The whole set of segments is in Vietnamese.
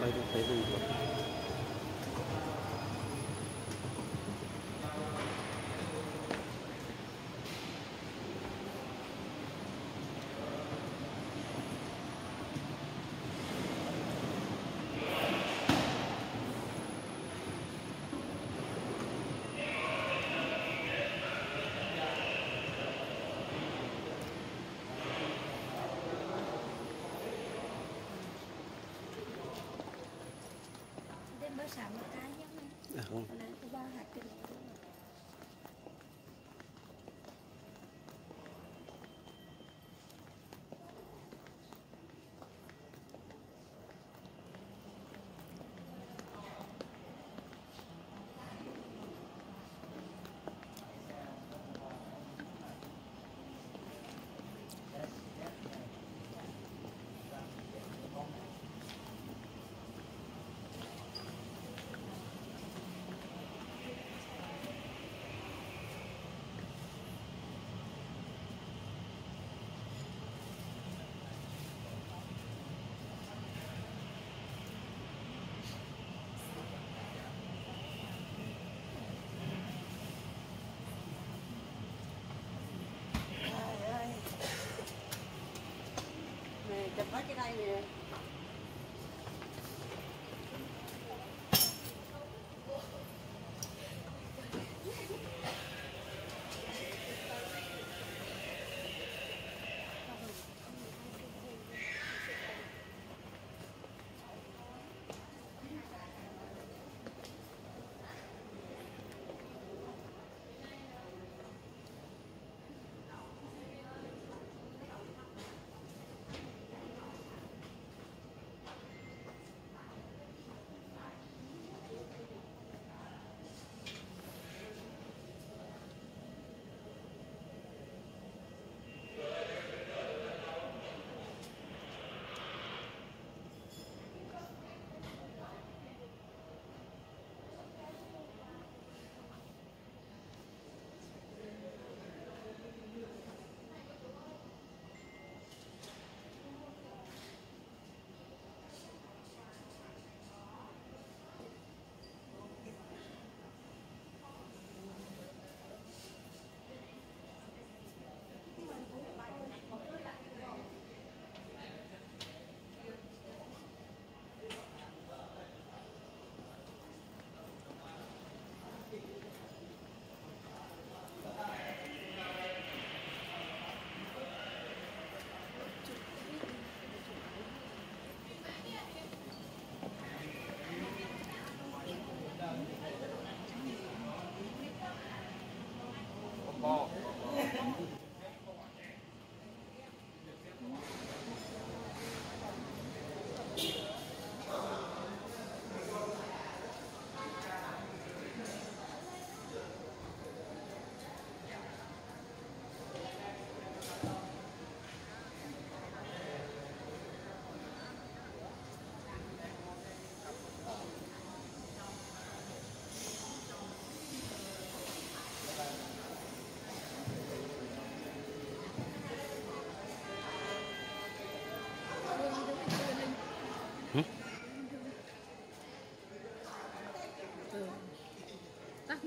Mày đừng. pasamos.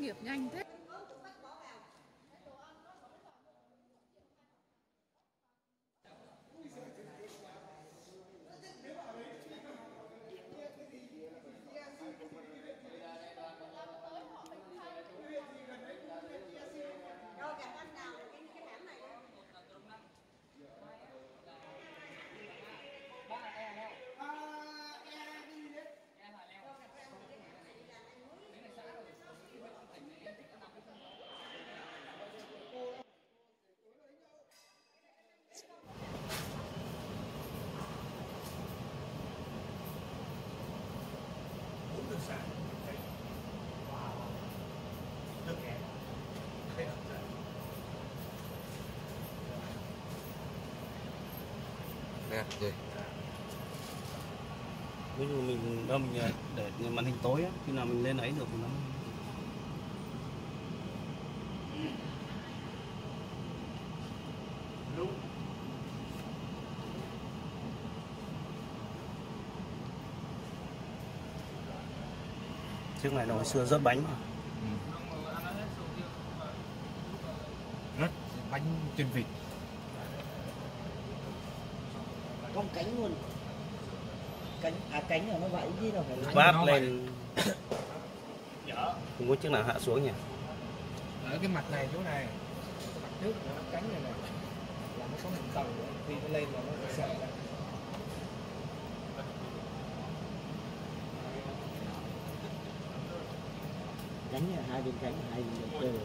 Nghiệp nhanh thế? Nè gì ví dụ mình đâu mình để màn hình tối á khi nào mình lên ấy được thì nó chiếc này là hồi xưa rớt bánh rất bánh chân vịt con cánh luôn. Cánh à cánh là nó vậy chứ đâu phải là vác nó lên. không có chiếc nào hạ xuống nhỉ? Ở cái mặt này chỗ này. Mặt trước nó cánh này này. Là nó có một tầng khi nó lên là nó sẽ sợ cánh là hai bên cánh hai bên động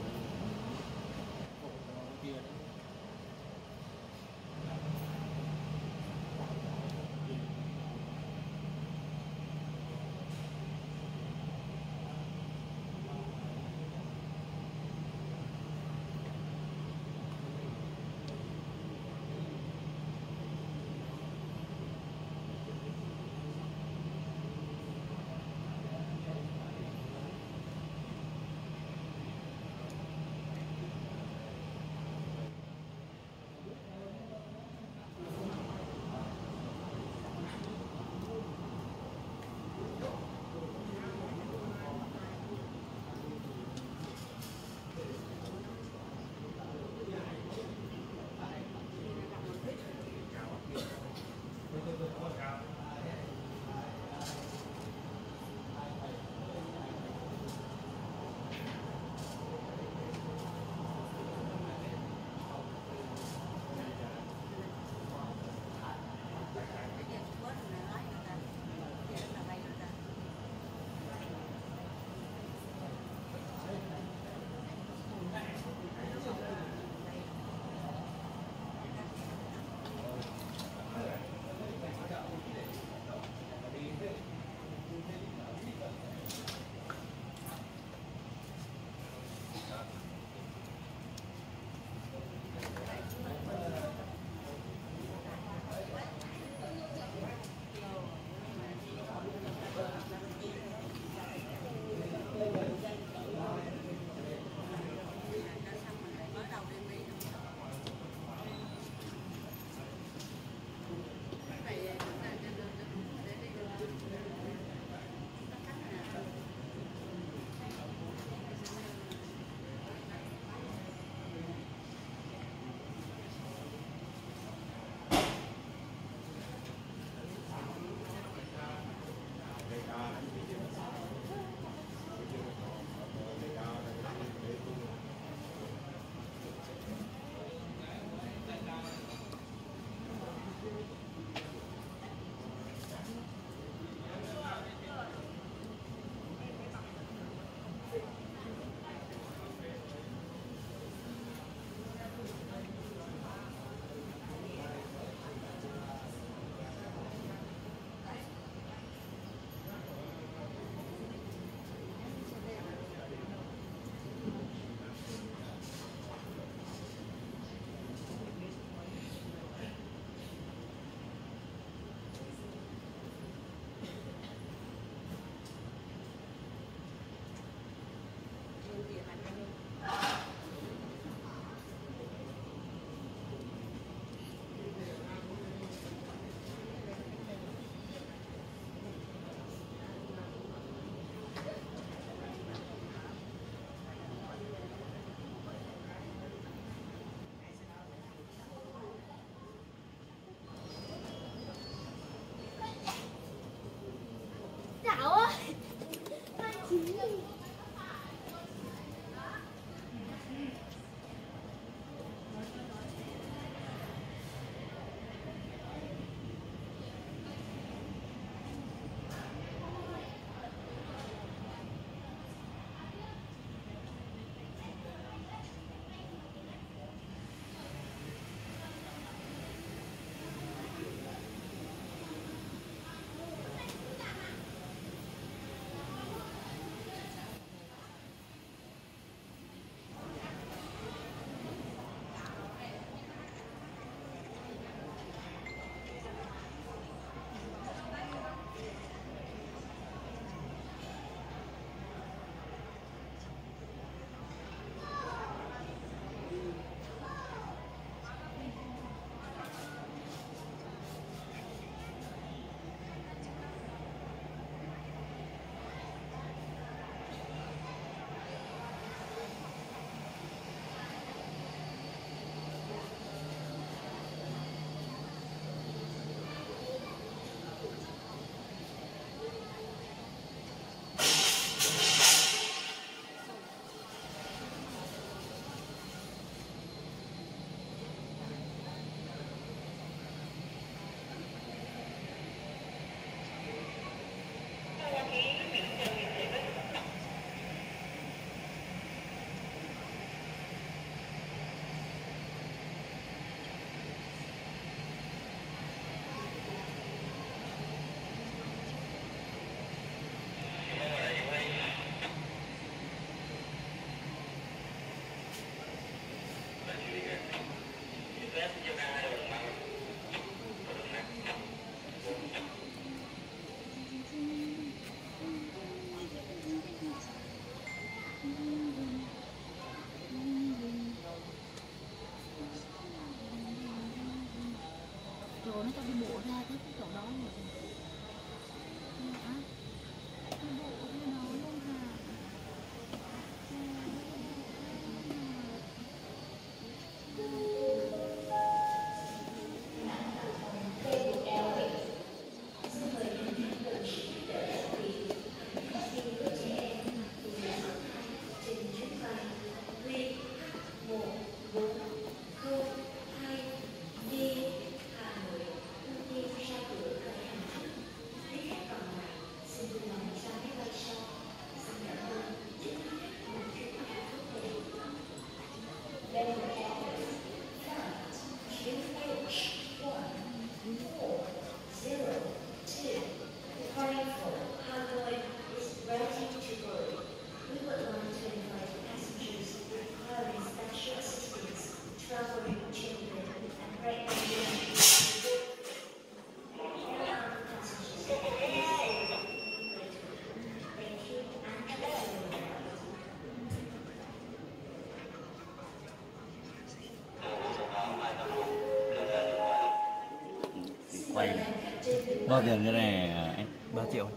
bao tiền cái này anh 3 triệu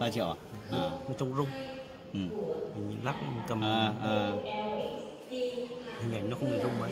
3 triệu à? à nó trông rung ừ. mình lắc cầm à, à. hình ảnh nó không bị rung mấy